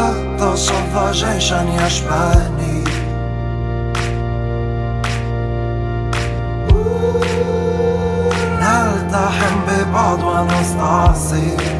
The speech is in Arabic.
يرضى جيشا يشبهني. نلتحم ببعض ونستعصي.